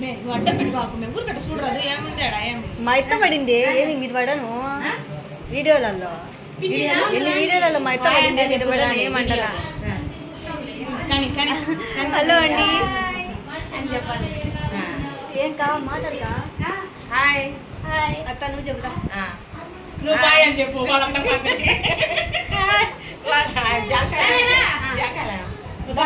మే, ఇత్త పడింది. ఏమి మీరు పడను? వీడియోలలో ఎన్ని వీడియోలలో మా ఇత్త పడింది పడను ఏమంటారా కానీ హలో అండి. ఏం కా మాట్లాడతా? హాయ్. హాయ్. అత్త నువ్వు చెబుతా. నువ్వు బాయ్ అని చెప్పు వాళ్ళంతా ఒక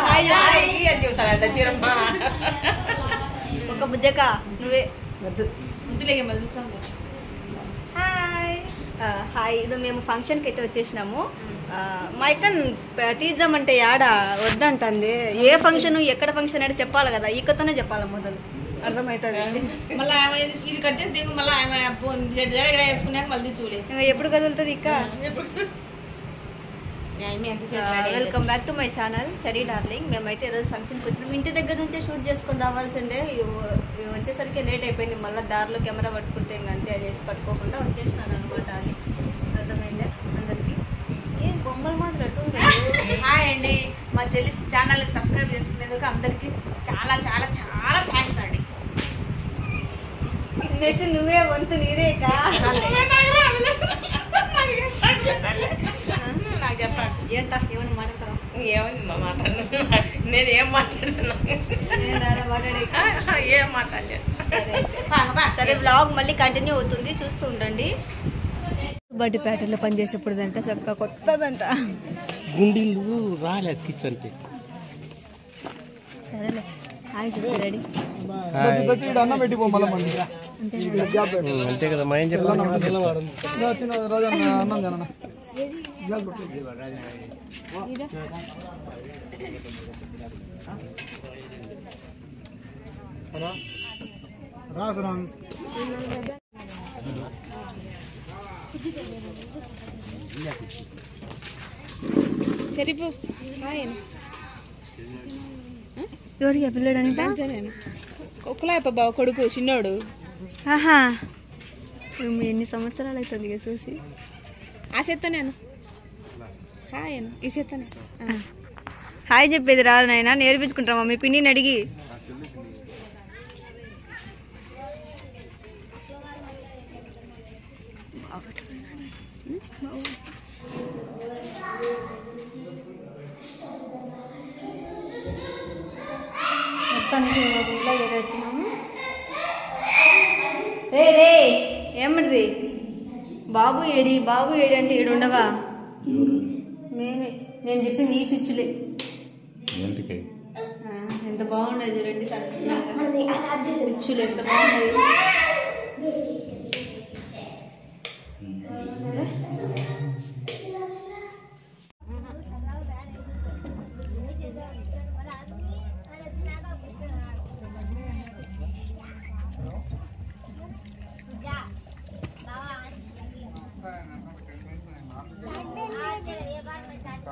బుజ్జక నువ్వే. వద్దు ముద్దులేగే మళ్ళీ చూస్తాం హాయ్. హాయ్. ఇది మేము ఫంక్షన్కి అయితే వచ్చేసినాము ఆ, మా ఇక్కన్ తీద్దామంటే యాడ వద్దంటుంది. ఏ ఫంక్షన్ ఎక్కడ ఫంక్షన్ అంటే చెప్పాలి కదా. ఇక్కతోనే చెప్పాలి మొదలు. అర్థమవుతుంది మళ్ళీ ఆమె ఇది కట్ చేసి మళ్ళీ మళ్ళీ చూలే. ఇంకా ఎప్పుడు కదులుతుంది ఇక్క? Welcome back to my channel చరీ darling మేమైతే ఈరోజు ఫంక్షన్కి వచ్చినాం. ఇంటి దగ్గర నుంచే షూట్ చేసుకొని రావాల్సిందే. వచ్చేసరికి లేట్ అయిపోయింది. మళ్ళీ దారిలో కెమెరా పట్టుకుంటే ఇంక అంతే అది వేసి పట్టుకోకుండా వచ్చేసినాను అనమాట అది. అర్థమైందా అందరికి? ఏం బొమ్మలు మాత్రం ఎట్టుంది హాయ్ అండి. మా చెల్లి ఛానల్ సబ్స్క్రైబ్ చేసుకునేందుకు అందరికీ చాలా చాలా చాలా థ్యాంక్స్ అండి. నెక్స్ట్ నువ్వే వంతు నీదే నాకు చెప్పండి. ఏంట? ఏమన్నా మాట్లాడతారా ఏమైంది మా మాట్లాడు నేను ఏం మాట్లాడుతున్నా ఏం మాట్లాడలేదు. సరే. బ్లాగ్ మళ్ళీ కంటిన్యూ అవుతుంది. చూస్తూ ఉండండి. బడ్డి ప్యాటర్న్లో పనిచేసేప్పుడుదంట చక్కగా కొత్తదంట. గుండీలు రాలేదు కిచెన్కి. సరేలే. అంతే కదా మా ఏం చెప్పాలి? రాసురాం చెరిపు ఎవరికి పిల్లడని కుక్కలాయప్ప బావ కొడుకు చిన్నోడు. ఆహా. ఎన్ని సంవత్సరాలు అవుతుంది చూసి? ఆ చేత్తో నేను. హాయ్ చెప్పేది రాదు నాయన నేర్పించుకుంటామా? మీ పిన్నిని అడిగి. మొత్తానికి రే రే ఏమడిది బాబు ఏడి బాబు ఏడి అంటే ఏడు ఉండవా మేమే నేను చెప్పింది ఈ స్విచ్లే ఏంటికి? ఎంత బాగుండేది చూడండి స్విచ్లు ఎంత బాగున్నాయి.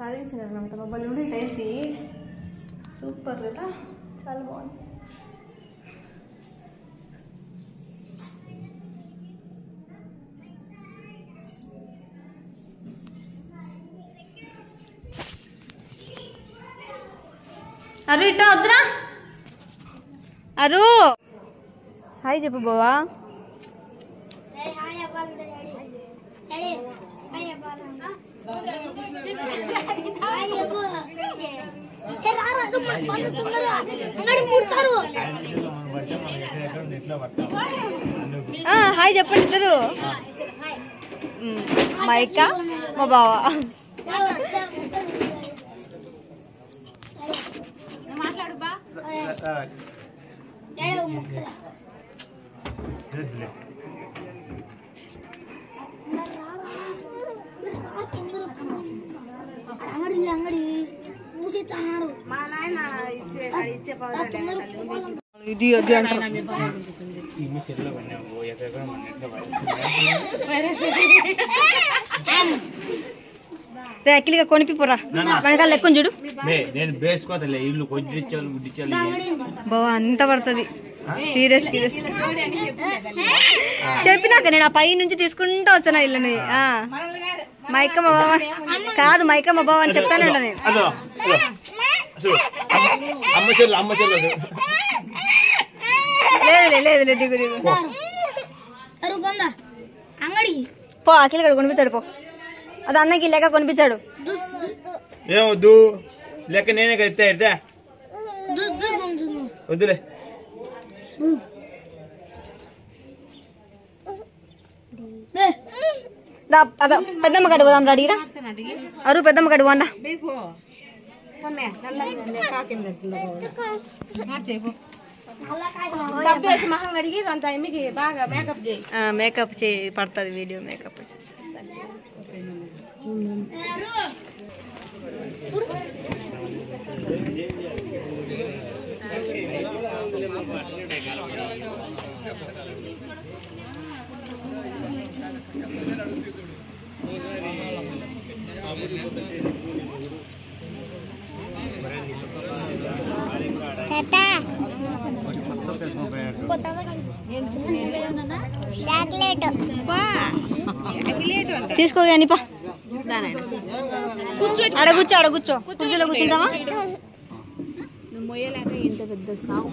సాధించినారు అనమాట మొబైల్ నుండి టైల్స్ సూపర్ కదా? చాలా బాగుంది. అరు ఇట్టా వద్దురా. అరు. హాయ్ చెప్పు బావా. ఆ, హాయ్ చెప్పండి ఇద్దరు మ్, మా అక్క మా బావ అంగడి ఇది అది అఖిల్గా కొనిపిపోరా వెనకాల లెక్కని చూడు. నేను బేసుకోతలే. ఇల్లు కొద్దిచ్చాలు గుడ్డిచ్చాలు బావా అంత పడుతుంది. Serious serious. చెప్పినాక నేను ఆ పై నుంచి తీసుకుంటూ వచ్చాను ఇల్లుని. ఆ. మైకమ్మ బావ. కాదు మైకమ్మ బావ అని చెప్తానంట నేను. అమ్మ- అమ్మ చెల్లు అమ్మ చెల్లు అది. లేదులే లేదులే దిగు దిగు అంగడికి పో అఖిల్ గడు కొనిపించాడు పో అది అన్నకి లేక కొనిపించాడు ఏమొద్దు లెక్క నేనే కదా ఎడితే వద్దులే దా, అద పెద్దమ్మ हमें नल्ला काके नल्ला हार जेबो सबै महामारीगी रन्दा मिगे बाग मेकअप जे आ मेकअप जे पड़ता वीडियो मेकअप से Thank you. తీసుకో కానీ పా. ఆడ కూర్చో కుర్చీలో కూర్చుంటావా? నువ్వు మొయ్యలేక ఇంత పెద్ద సాగు